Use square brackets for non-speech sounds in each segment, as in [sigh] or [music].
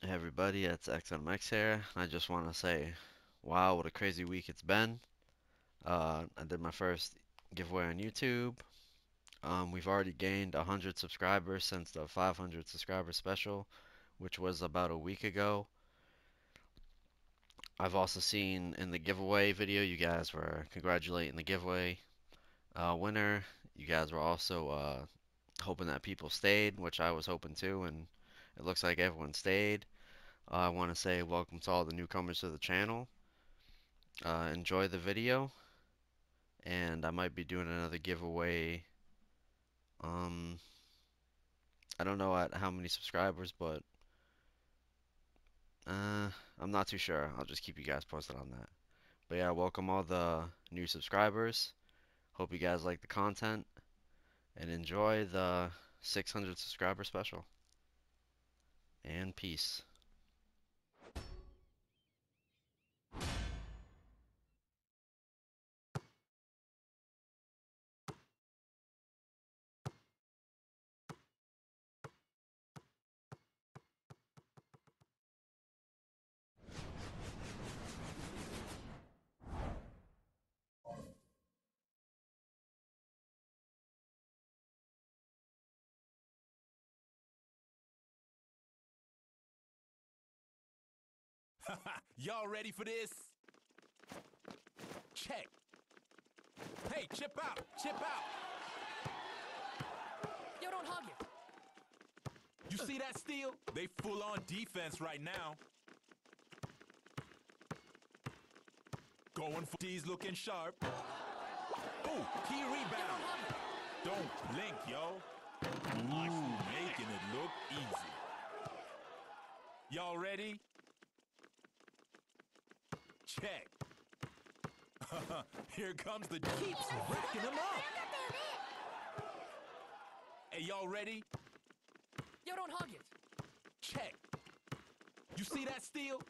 Hey everybody, it's XMX here. I just want to say, wow, what a crazy week it's been. Uh, I did my first giveaway on YouTube. Um, we've already gained 100 subscribers since the 500 subscriber special, which was about a week ago. I've also seen in the giveaway video, you guys were congratulating the giveaway uh, winner. You guys were also uh, hoping that people stayed, which I was hoping too, and it looks like everyone stayed. Uh, I want to say welcome to all the newcomers to the channel. Uh, enjoy the video, and I might be doing another giveaway. Um, I don't know at how many subscribers, but uh, I'm not too sure. I'll just keep you guys posted on that. But yeah, welcome all the new subscribers. Hope you guys like the content and enjoy the 600 subscriber special. And peace. [laughs] Y'all ready for this? Check. Hey, chip out, chip out. Yo, don't hug it. You see that steal? They full on defense right now. Going for D's looking sharp. Ooh, key rebound. Don't blink, yo. Ooh, making it look easy. Y'all ready? Check. [laughs] Here comes the keeps racking them up. Hey, y'all ready? Yo, don't hug it. Check. You see that steal?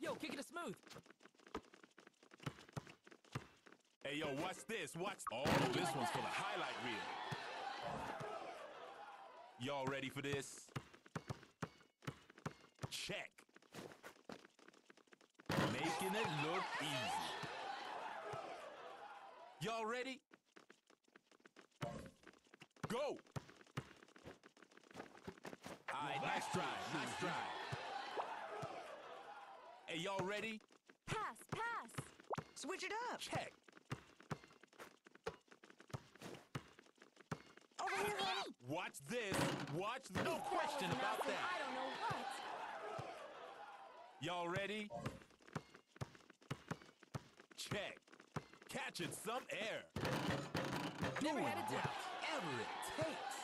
Yo, kick it smooth. Hey, yo, watch this. Watch. Oh, this one's for the highlight reel. Y'all ready for this? Check. Making it look easy. Y'all ready? Go! Alright, nice try, nice try. Hey, y'all ready? Pass, pass. Switch it up. Check. Over here, Annie. Watch this. Watch. No question about nothing, that. I don't know what. Y'all ready? Check. Catching some air. Never Doing had a doubt. whatever it takes.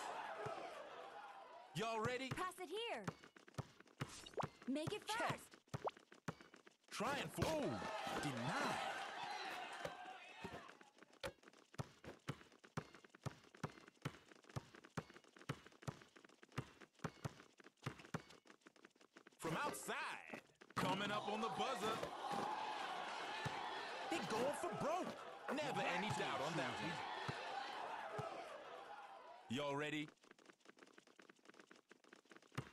Y'all ready? Pass it here. Make it Check. fast. Trying for. Oh, denied. From outside, coming up on the buzzer. They going for broke. Never any doubt on that one. Y'all ready?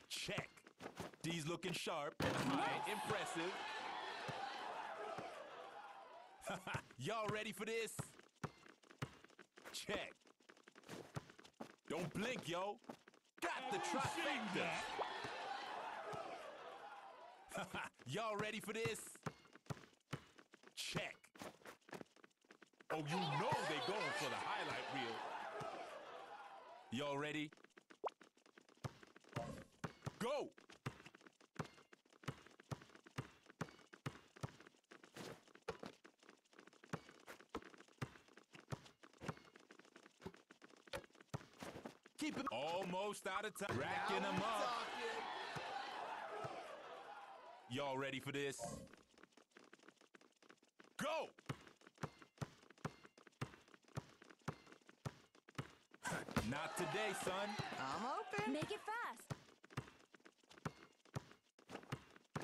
Check. D's looking sharp. [laughs] Impressive. [laughs] Y'all ready for this? Check. Don't blink, yo. Got the trifecta. [laughs] Y'all ready for this? Check. Oh, you know they going for the highlight reel. Y'all ready? Go! Keep it almost out of time. Racking them up. Y'all ready for this? Go! Not today, son. I'm open. Make it fast.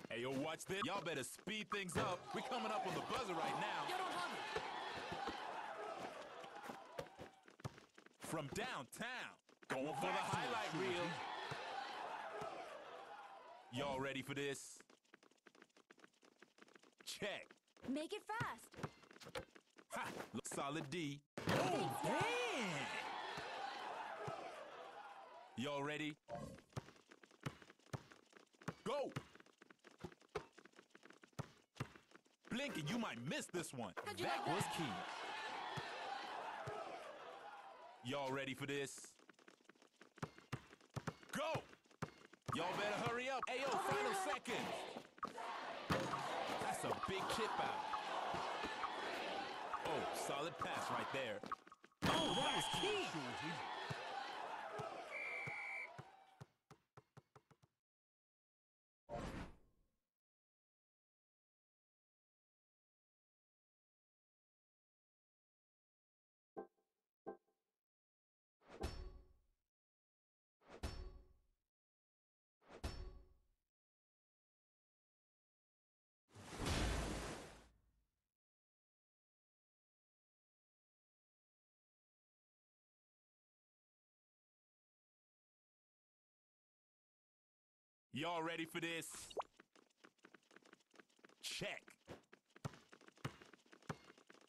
Hey, yo, watch this. Y'all better speed things up. We're coming up on the buzzer right Yo, now. don't hug it. From downtown. Going for the highlight reel. Y'all ready for this? Check. Make it fast. Ha! Look solid D. Oh, Dad. damn! Y'all ready? Go! Blinking, you might miss this one. That like was key. Y'all ready for this? Go! Y'all better hurry up. Ayo, final seconds. That's a big chip out. Oh, solid pass right there. Oh, that was key. Y'all ready for this? Check.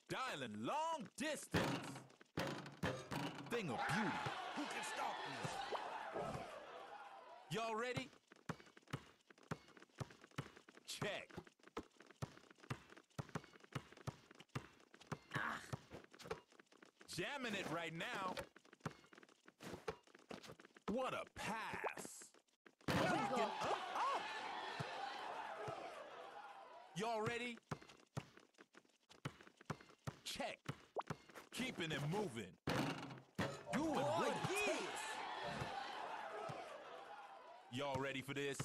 Dialing long distance. Thing of beauty. Who can stop me? Y'all ready? Check. Ah. Jamming it right now. What a pass. Rocking up, up. Y'all ready? Check. Keeping it moving. Doing what it takes. Y'all ready for this?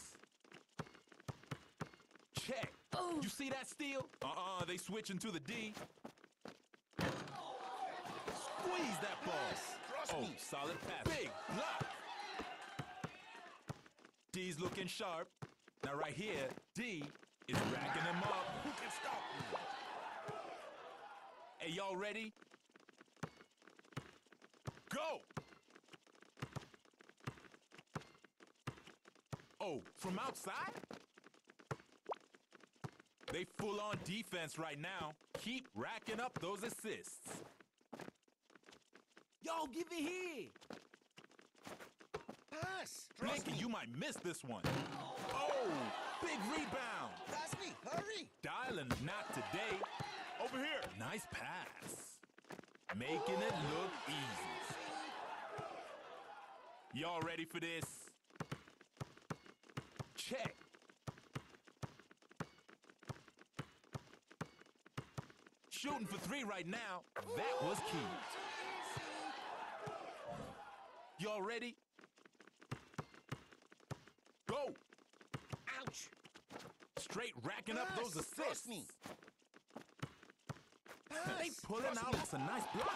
Check. Oh. You see that steal? Uh-uh, they switching to the D. Squeeze that ball. oh, solid pass. Big block. D's looking sharp. Now right here, D is racking him up. Who can stop me? Hey, y'all ready? Go! Oh, from outside? They full on defense right now. Keep racking up those assists. Y'all give it here. Pass! Blinky, you might miss this one. Oh, big rebound. Hurry! Dialing, not today. Over here. Nice pass. Making it look easy. Y'all ready for this? Check. Shooting for three right now. That was key. Y'all ready? Go. Ouch! Straight racking up those assists. me. They pulling out. me. It's a nice block.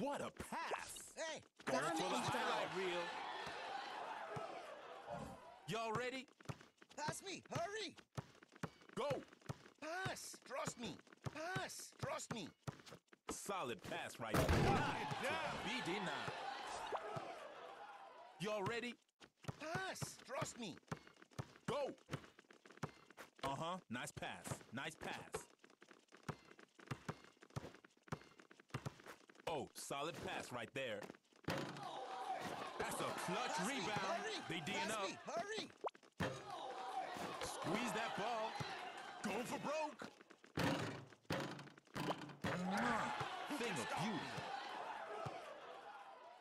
What a pass! Hey, Going for the highlight reel. Y'all ready? Pass me! Hurry! Go! Pass! Trust me! Pass! Trust me! Solid pass right there. Knock down. BD9. Y'all ready? Pass! Trust me! Go! Uh-huh. Nice pass. Nice pass. Oh, solid pass right there. That's a clutch Pass me! rebound. Hurry! They D'ing Pass up. me! Hurry! Squeeze that ball. Going for broke. Thing of beauty.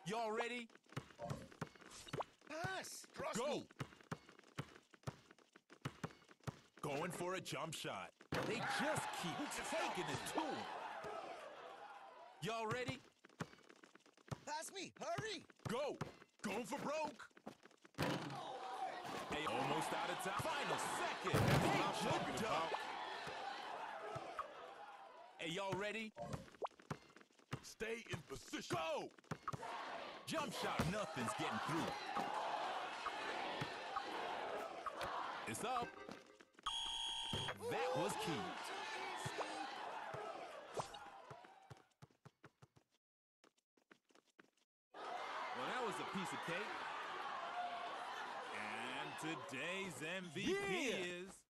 Y'all ready? Pass! Trust Go. me! Going for a jump shot. They just keep taking it to him. Y'all ready? Pass me! Hurry! Go! Going for broke! Hey, almost out of time. Final second! They jumped up! Hey, y'all ready? Stay in position. Go! Jump shot, nothing's getting through. It's up. That was key. Well, that was a piece of cake. And today's MVP yeah. is